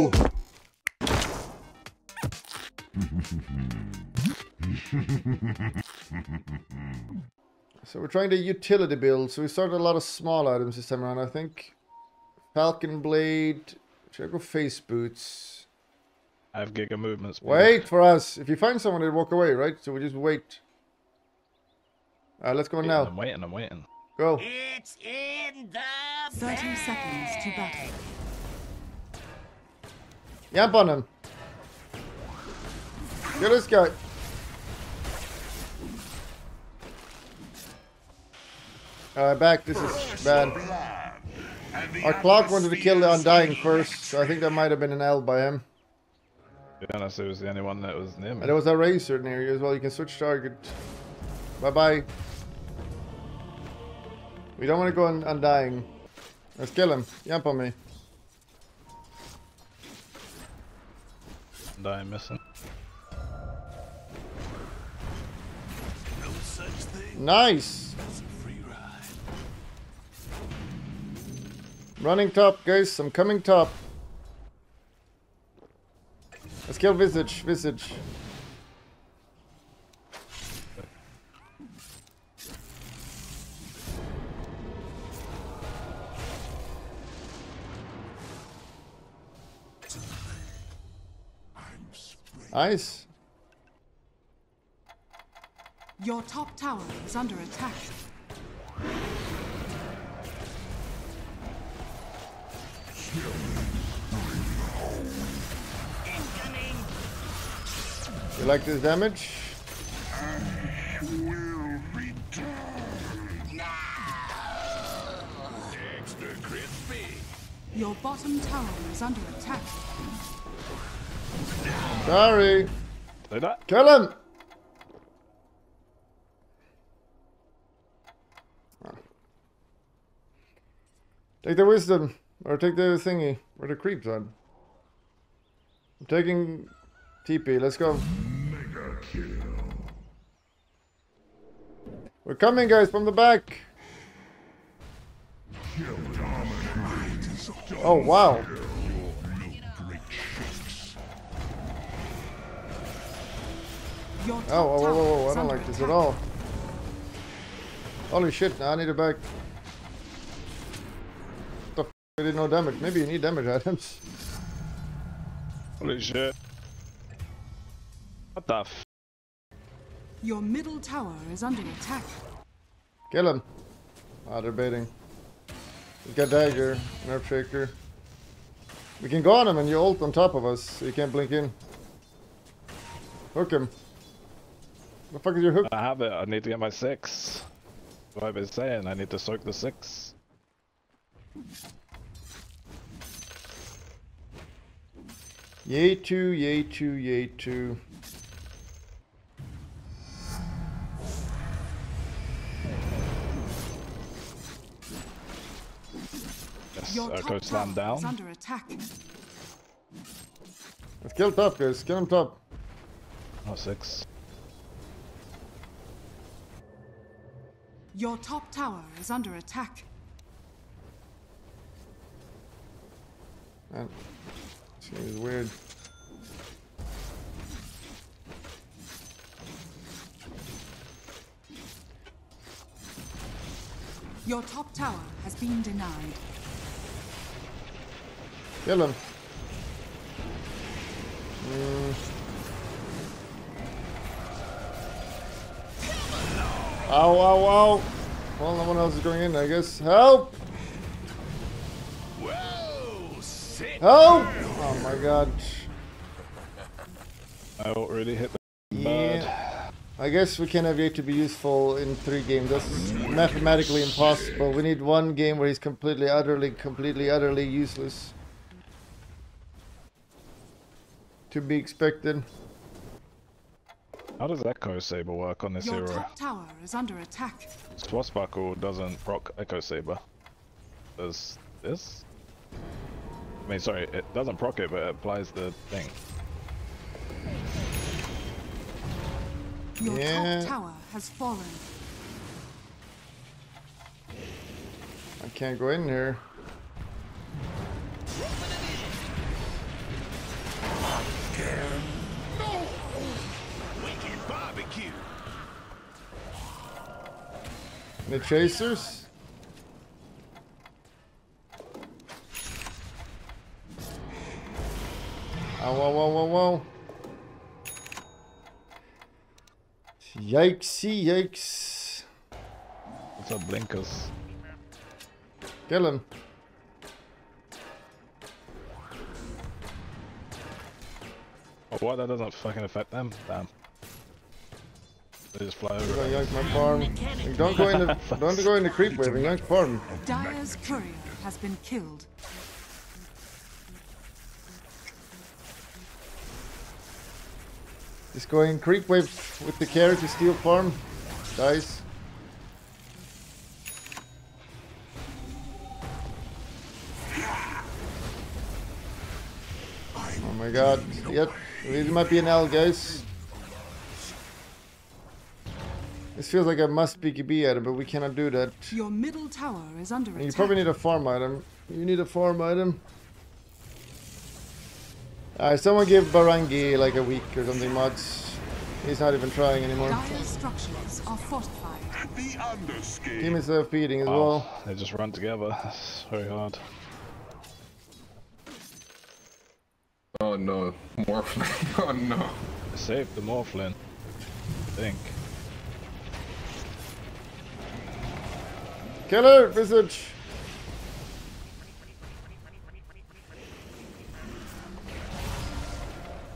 Whoa! So we're trying to utility build. So we started a lot of small items this time around, I think. Falcon Blade. Should I go Phase Boots? I have giga movement speed. Wait for us. If you find someone, they walk away, right? So we just wait. Alright, let's go Waiting, now. I'm waiting, I'm waiting. Go. It's in the 30 seconds to battle. Yamp on him. Get this guy. Alright, back. This is bad. Our clock wanted to kill the Undying first, so I think that might have been an L by him. To be honest, it was the only one that was near me. And there was a Razor near you as well. You can switch target. Bye bye. We don't want to go on Undying. Let's kill him. Yamp on me. I'm missing. Nice. Running top, guys. I'm coming top. Let's kill Visage. Visage. Nice. Your top tower is under attack. You like this damage? Your bottom tower is under attack. Sorry. Say that? Kill him! Take the wisdom, or take the thingy, or the creeps on. I'm taking TP, let's go. Mega kill. We're coming guys from the back! Oh wow! Oh, whoa, whoa, tower whoa, whoa, I don't like this at all. Holy shit, now I need it back. What the f I did no damage. Maybe you need damage items. Holy shit. What the f? Your middle tower is under attack. Kill him. Ah, they're baiting. He's got dagger, Earth Shaker. We can go on him and you ult on top of us, so you can't blink in. Hook him. The fuck is your hook? I have it, I need to get my six. What I've been saying, I need to soak the six. Yay two, yay two, yay two. Yes, Your Echo top slam tower is down. under attack. Let's kill top guys, kill him top. Oh, six. Your top tower is under attack. This game is weird. Your top tower has been denied. Kill him. Mm. Ow, ow, ow. Well, no one else is going in, I guess. Help! Help! Oh my god. I don't hit the Yeah. bird. I guess we can have yet to be useful in three games. That's mathematically impossible. We need one game where he's completely, utterly, completely, utterly useless. To be expected. How does Echo Sabre work on this Your hero? top tower is under attack. Swashbuckle doesn't proc Echo Sabre. Does this? I mean, sorry, it doesn't proc it, but it applies the thing. Your Yeah. top tower has fallen. I can't go in here. Any chasers? Oh, whoa, whoa, whoa, whoa. Yikesy, yikes. What's up, blinkers? Kill him. Oh, what? That doesn't fucking affect them? Damn. They just fly over. gonna yank my farm. Like, Don't go in the don't go in the creep wave and yank farm. Dire's courier has been killed. Just go in creep wave with the carry to steal farm. Dies. Oh my god. Yep. It might be an L, guys. This feels like a must be BKB item, but we cannot do that. Your middle tower is under And you attack. probably need a farm item. You need a farm item. Alright, someone give Barangi like a week or something mods. He's not even trying anymore. Dire's structures are fortified. The underskin. Give me some feeding as Oh, well. they just run together. It's very hard. Oh no, Morphling. Oh no. Save the Morphling. I think. Killer visage.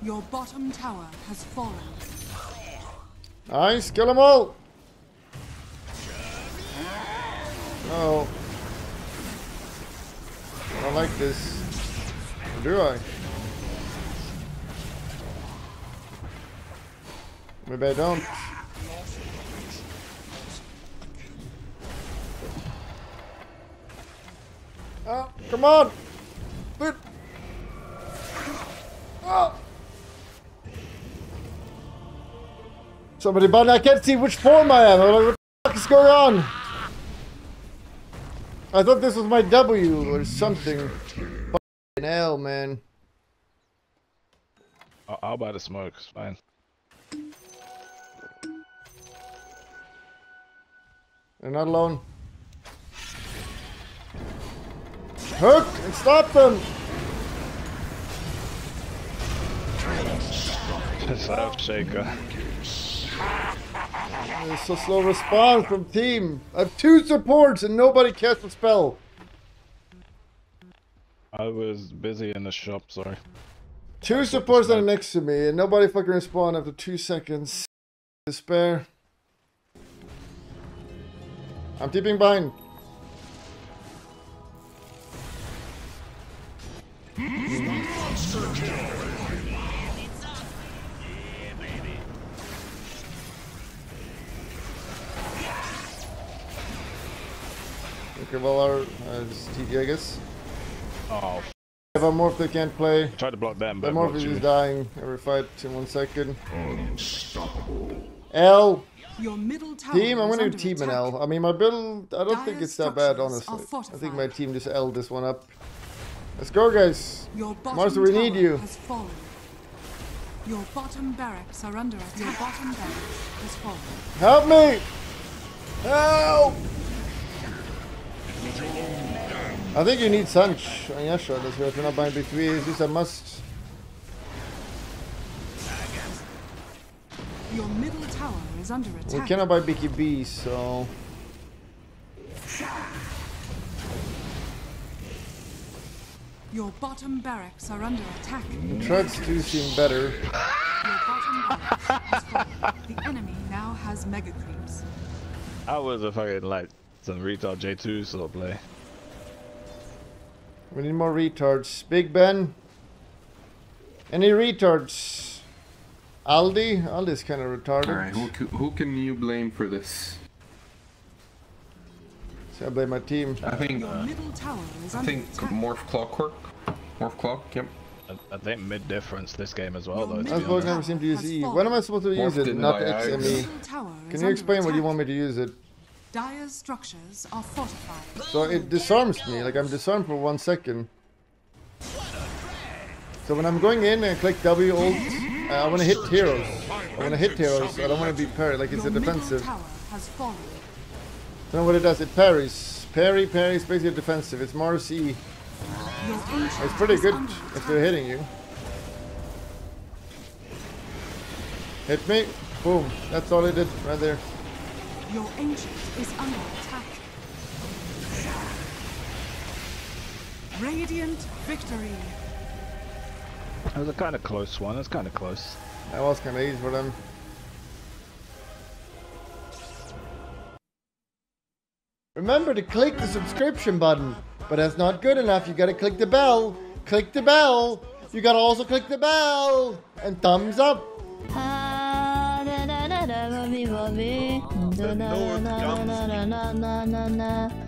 Your bottom tower has fallen. Nice, kill them all. No. I don't like this. Or do I? Maybe I don't. Oh, come on! But oh. Ah. Somebody button. I can't see which form I am. I'm like, what the fuck is going on? I thought this was my W or something. Fucking hell, man. I'll, I'll buy the smoke. It's fine. They're not alone. Hook and stop them. Earth Shaker. There's so slow response from team. I have two supports and nobody casts a spell. I was busy in the shop, sorry. Two supports that are next to me and nobody fucking respond after two seconds. Despair. I'm keeping behind. Okay, well, our uh, it's TD, I guess. Oh, f- If I'm morph, they can't play. tried to block them, but The blocked morph is just dying every fight in one second. L. Your middle tower Team, I'm gonna do under team and attack. L. I mean, my build, I don't think it's that bad, honestly. I think my team just L this one up. Let's go, guys. Your bottom Martha, we need you. has fallen. Your bottom barracks are under attack. Your bottom barracks has fallen. Help me! Help! I think you need Sange on Yasha, that's why if you're not buying B3, it's just a must. Your middle tower is under attack. We cannot buy BKB, so... Your bottom barracks are under attack. Treads do seem better. Your bottom barracks. The enemy now has mega creeps. I was a fucking like some retard J2 sort of play. We need more retards. Big Ben. Any retards? Aldi? Aldi's kind of retarded. Alright, who, who can you blame for this? So I blame my team. I think Your middle tower is I think. Morph Clockwerk. Morph Clock, yep. I, I think mid difference this game as well, though. To middle I've honest. never seem to use E. When am I supposed to use Morphed it? Not my eyes. XME. Middle tower is Can you under explain what you want me to use it? Dire's structures are fortified. So it disarms me, like I'm disarmed for one second. So when I'm going in and click W ult, uh, I want to hit heroes. I want to hit heroes. I don't want to be parried like it's a defensive. Tower has fallen. Don't know what it does. It parries. Parry, parry is basically defensive. It's Mars E. It's pretty good if they're hitting you. Hit me. Boom. That's all it did right there. Your ancient is under attack. Radiant victory. That was a kind of close one. It's kind of close. That was kind of easy for them. Remember to click the subscription button, but that's not good enough. You gotta click the bell. Click the bell. You gotta also click the bell and thumbs up. Da da